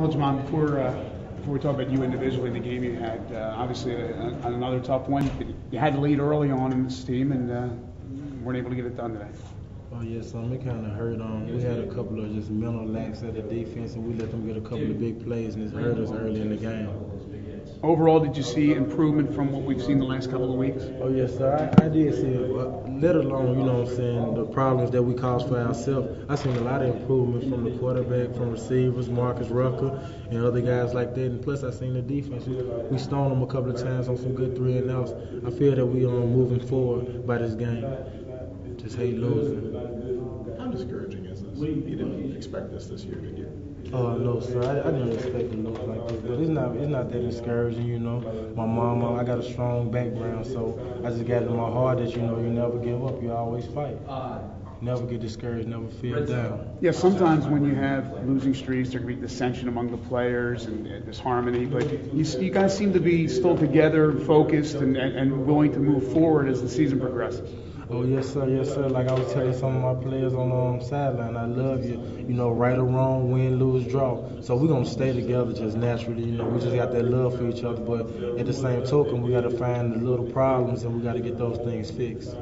Well, Jamon, before, uh, before we talk about you individually in the game you had, uh, obviously uh, another tough one. You had the lead early on in this team and uh, weren't able to get it done today. Oh yes, um, it kind of hurt. Um, we had a couple of just mental lacks at the defense, and we let them get a couple of big plays, and it hurt us early in the game. Overall, did you see improvement from what we've seen the last couple of weeks? Oh yes, sir. I, I did see it, let alone you know what I'm saying the problems that we caused for ourselves. I seen a lot of improvement from the quarterback, from receivers, Marcus Rucker, and other guys like that. And plus, I seen the defense. We, we stoned them a couple of times on some good three and outs. I feel that we are moving forward by this game. Just hate losing. How discouraging is this? You didn't expect this this year, did you? Oh no, sir. I, I didn't expect to look like this, but it's it's not that discouraging, you know. My mama, I got a strong background, so I just got in my heart that you know you never give up, you always fight. Never get discouraged, never feel down. Yeah, sometimes when you have losing streaks, there can be dissension among the players and disharmony, but you, you guys seem to be still together, focused, and, and, and willing to move forward as the season progresses. Oh yes sir, yes sir. Like I was telling some of my players on the um, sideline, I love you. You know, right or wrong, win, lose, draw. So we're gonna stay together just naturally. You know, we just got that love for each other. But at the same token, we got to find the little problems and we got to get those things fixed.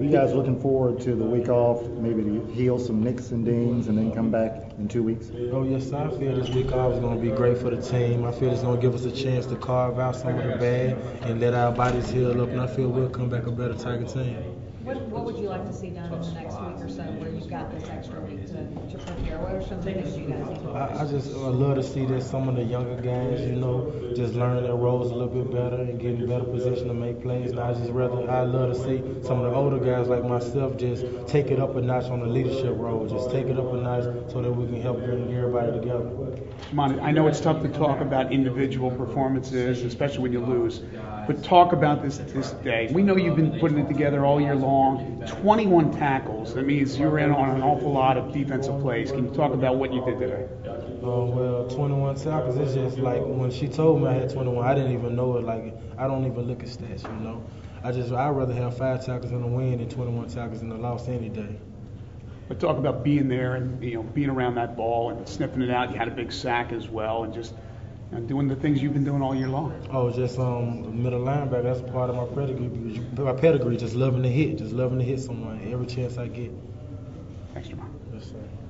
You guys looking forward to the week off, maybe to heal some nicks and dings, and then come back in two weeks? Oh yes, sir. I feel this week off is going to be great for the team. I feel it's going to give us a chance to carve out some of the bad and let our bodies heal up, and I feel we'll come back a better Tiger team. What, what would you like to see done in the next week or so where you've got this extra week to, to prepare? What are some things you guys need to I, I just I love to see that some of the younger guys, you know, just learning their roles a little bit better and getting better position to make plays. And I just rather I love to see some of the older guys like myself just take it up a notch on the leadership role, just take it up a notch so that we can help bring everybody together. Mon, I know it's tough to talk about individual performances, especially when you lose, but talk about this this day. We know you've been putting it together all year long. 21 tackles. That means you're in on an awful lot of defensive plays. Can you talk about what you did today? Uh, well, 21 tackles. It's just like when she told me I had 21, I didn't even know it. Like I don't even look at stats, you know. I just I'd rather have five tackles in the win than 21 tackles in the loss any day. But talk about being there and you know being around that ball and sniffing it out. You had a big sack as well, and just know, doing the things you've been doing all year long. Oh, just um middle linebacker. That's part of my pedigree. My pedigree, just loving to hit, just loving to hit someone every chance I get. Thanks, Jamon. Yes, sir.